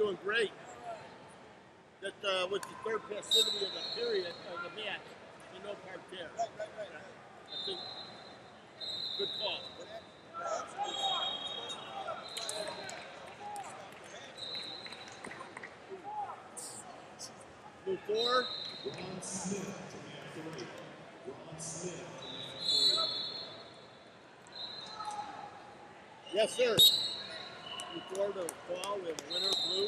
doing great. That uh, was the third passivity of the period of the match. So no part there. Right, right, right. I think good call. Move four. Ron Smith to man three. Ron Smith to man three. Yes, sir. Move four to call. We have a winner, blue.